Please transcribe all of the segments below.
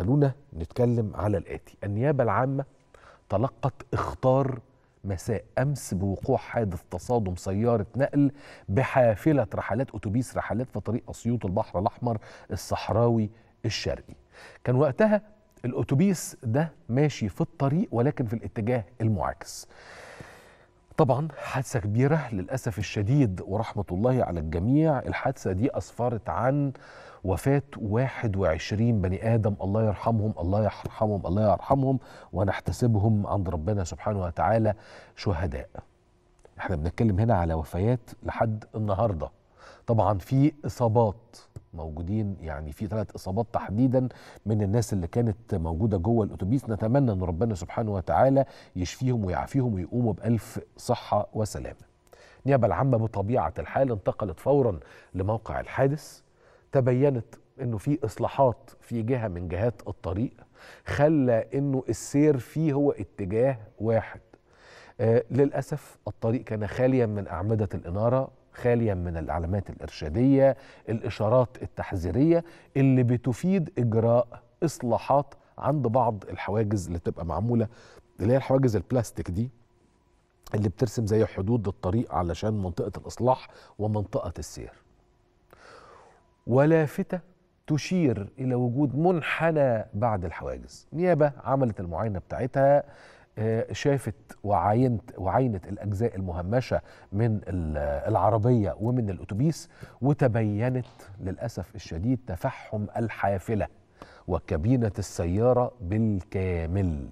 خلونا نتكلم على الآتي. النيابة العامة تلقت إخطار مساء أمس بوقوع حادث تصادم سيارة نقل بحافلة رحلات أتوبيس رحلات في طريق أسيوط البحر الأحمر الصحراوي الشرقي. كان وقتها الأتوبيس ده ماشي في الطريق ولكن في الاتجاه المعاكس. طبعا حادثة كبيرة للأسف الشديد ورحمة الله على الجميع. الحادثة دي أسفرت عن وفاة 21 بني آدم. الله يرحمهم الله يرحمهم الله يرحمهم ونحتسبهم عند ربنا سبحانه وتعالى شهداء. إحنا بنتكلم هنا على وفيات لحد النهارده. طبعا في إصابات موجودين يعني في ثلاث إصابات تحديدا من الناس اللي كانت موجودة جوه الأتوبيس نتمنى إن ربنا سبحانه وتعالى يشفيهم ويعافيهم ويقوموا بألف صحة وسلامة. النيابة العامة بطبيعة الحال انتقلت فورا لموقع الحادث تبينت إنه في إصلاحات في جهة من جهات الطريق خلى إنه السير فيه هو اتجاه واحد. آه للأسف الطريق كان خاليا من أعمدة الإنارة خاليا من العلامات الإرشادية الإشارات التحذيرية اللي بتفيد إجراء إصلاحات عند بعض الحواجز اللي تبقى معمولة اللي هي الحواجز البلاستيك دي اللي بترسم زي حدود الطريق علشان منطقة الإصلاح ومنطقة السير. ولافتة تشير إلى وجود منحنى بعد الحواجز. نيابة عملت المعاينة بتاعتها شافت وعاينت وعاينت الأجزاء المهمشة من العربية ومن الأتوبيس وتبينت للأسف الشديد تفحم الحافلة وكابينة السيارة بالكامل.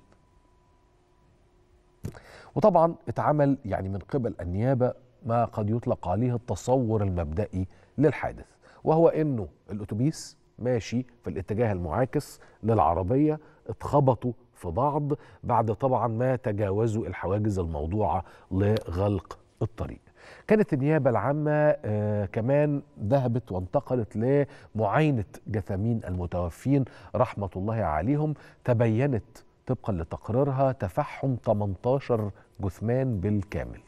وطبعا اتعمل يعني من قبل النيابة ما قد يطلق عليه التصور المبدئي للحادث وهو إنه الأتوبيس ماشي في الاتجاه المعاكس للعربية اتخبطوا في بعض بعد طبعا ما تجاوزوا الحواجز الموضوعة لغلق الطريق. كانت النيابة العامة آه كمان ذهبت وانتقلت لمعاينة جثامين المتوفين رحمة الله عليهم تبينت طبقا لتقريرها تفحم 18 جثمان بالكامل.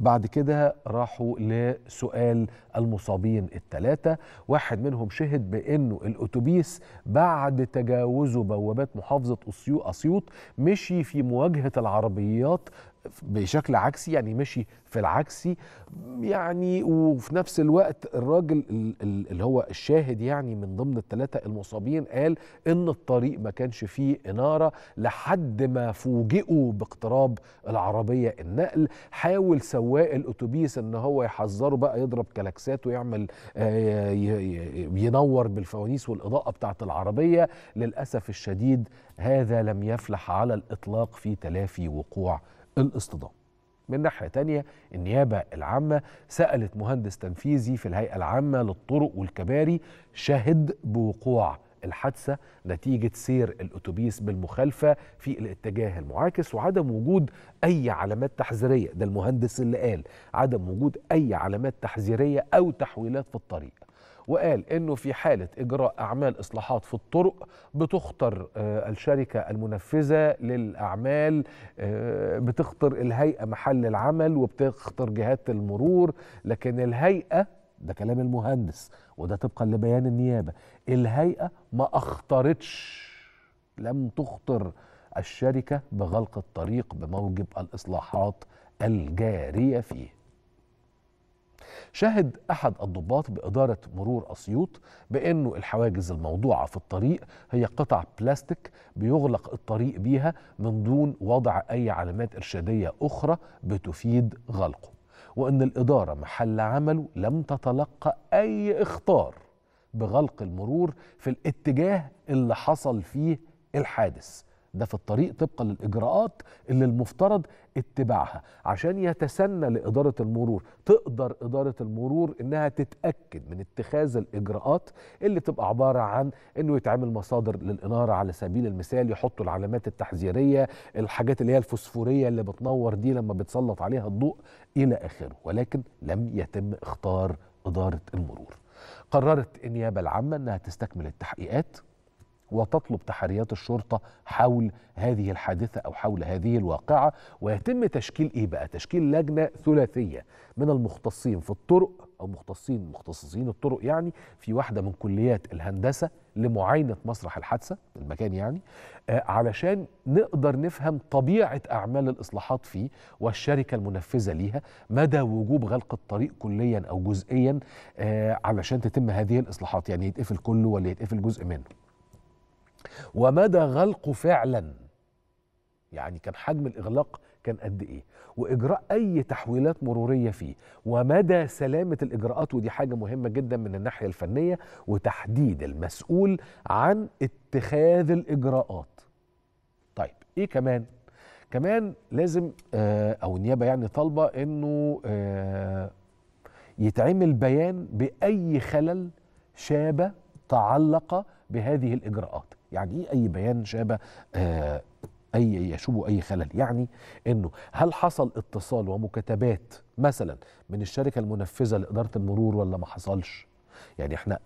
وبعد كده راحوا لسؤال المصابين الثلاثة واحد منهم شهد بأنه الأتوبيس بعد تجاوزه بوابات محافظة أسيوط مشي في مواجهة العربيات بشكل عكسي يعني مشي في العكسي يعني وفي نفس الوقت الراجل اللي هو الشاهد يعني من ضمن الثلاثة المصابين قال إن الطريق ما كانش فيه إنارة لحد ما فوجئوا باقتراب العربية النقل. حاول سواق الأتوبيس إن هو يحذره بقى يضرب كلاكسات ويعمل ينور بالفوانيس والإضاءة بتاعت العربية. للأسف الشديد هذا لم يفلح على الإطلاق في تلافي وقوع الاصطدام. من ناحية تانية النيابة العامة سألت مهندس تنفيذي في الهيئة العامة للطرق والكباري شهد بوقوع الحادثة نتيجة سير الأتوبيس بالمخالفة في الاتجاه المعاكس وعدم وجود أي علامات تحذيرية. ده المهندس اللي قال عدم وجود أي علامات تحذيرية أو تحويلات في الطريق. وقال إنه في حالة إجراء أعمال إصلاحات في الطرق بتختار الشركة المنفذة للأعمال بتختار الهيئة محل العمل وبتختار جهات المرور لكن الهيئة ده كلام المهندس وده طبقا لبيان النيابة الهيئة ما اختارتش لم تخطر الشركة بغلق الطريق بموجب الإصلاحات الجارية فيه. شهد أحد الضباط بإدارة مرور أسيوط بأنه الحواجز الموضوعة في الطريق هي قطع بلاستيك بيغلق الطريق بيها من دون وضع أي علامات إرشادية أخرى بتفيد غلقه وإن الإدارة محل عمله لم تتلقى أي إخطار بغلق المرور في الاتجاه اللي حصل فيه الحادث. ده في الطريق طبقا للإجراءات اللي المفترض اتباعها عشان يتسنى لإدارة المرور. تقدر إدارة المرور إنها تتأكد من اتخاذ الإجراءات اللي تبقى عبارة عن إنه يتعمل مصادر للإنارة على سبيل المثال يحطوا العلامات التحذيرية الحاجات اللي هي الفوسفورية اللي بتنور دي لما بتسلط عليها الضوء إلى آخره. ولكن لم يتم اختار إدارة المرور. قررت النيابة العامة إنها تستكمل التحقيقات وتطلب تحريات الشرطة حول هذه الحادثة أو حول هذه الواقعة. ويتم تشكيل إيه بقى؟ تشكيل لجنة ثلاثية من المختصين في الطرق أو مختصين مختصين الطرق يعني في واحدة من كليات الهندسة لمعاينة مسرح الحادثة المكان يعني آه علشان نقدر نفهم طبيعة أعمال الإصلاحات فيه والشركة المنفذة ليها مدى وجوب غلق الطريق كليا أو جزئيا آه علشان تتم هذه الإصلاحات. يعني يتقفل كله ولا يتقفل جزء منه. ومدى غلقه فعلا. يعني كان حجم الإغلاق كان قد إيه؟ وإجراء أي تحويلات مرورية فيه. ومدى سلامة الإجراءات ودي حاجة مهمة جدا من الناحية الفنية وتحديد المسؤول عن اتخاذ الإجراءات. طيب إيه كمان؟ كمان لازم آه أو النيابة يعني طالبة إنه آه يتعمل بيان بأي خلل شاب تعلق بهذه الإجراءات. يعني إيه أي بيان شابه آه أي يشوب أي خلل؟ يعني إنه هل حصل اتصال ومكاتبات مثلا من الشركة المنفذة لإدارة المرور ولا ما حصلش؟ يعني إحنا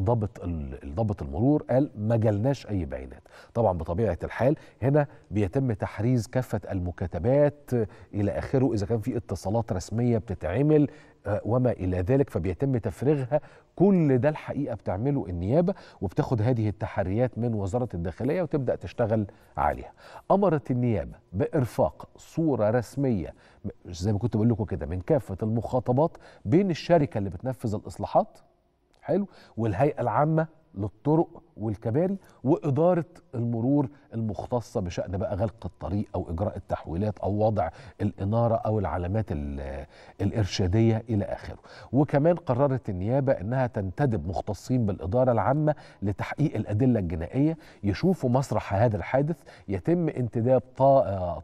ضابط ضابط المرور قال ما جالناش أي بيانات طبعا بطبيعة الحال هنا بيتم تحريز كافة المكاتبات إلى آخره إذا كان في اتصالات رسمية بتتعمل وما إلى ذلك فبيتم تفريغها كل ده الحقيقة بتعمله النيابة وبتاخد هذه التحريات من وزارة الداخلية وتبدأ تشتغل عليها. أمرت النيابة بإرفاق صورة رسمية زي ما كنت بقول لكم كده من كافة المخاطبات بين الشركة اللي بتنفذ الإصلاحات حلو والهيئة العامة للطرق والكباري وإدارة المرور المختصة بشأن بقى غلق الطريق أو إجراء التحويلات أو وضع الإنارة أو العلامات الإرشادية إلى آخره. وكمان قررت النيابة أنها تنتدب مختصين بالإدارة العامة لتحقيق الأدلة الجنائية يشوفوا مسرح هذا الحادث يتم انتداب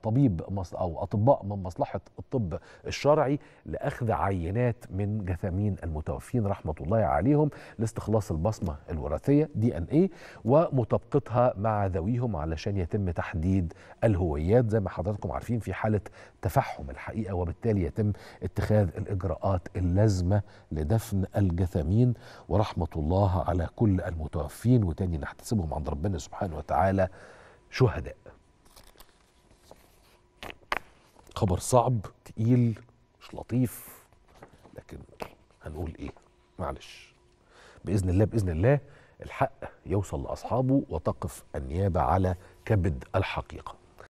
طبيب أو أطباء من مصلحة الطب الشرعي لأخذ عينات من جثامين المتوفين رحمة الله عليهم لاستخلاص البصمة الوراثية. دي إن إيه ومطابقتها مع ذويهم علشان يتم تحديد الهويات. زي ما حضراتكم عارفين في حالة تفحم الحقيقة وبالتالي يتم اتخاذ الإجراءات اللازمة لدفن الجثامين. ورحمة الله على كل المتوفين. وتاني نحتسبهم عند ربنا سبحانه وتعالى شهداء. خبر صعب تقيل مش لطيف لكن هنقول إيه؟ معلش. بإذن الله بإذن الله الحق يوصل لأصحابه وتقف النيابة على كبد الحقيقة.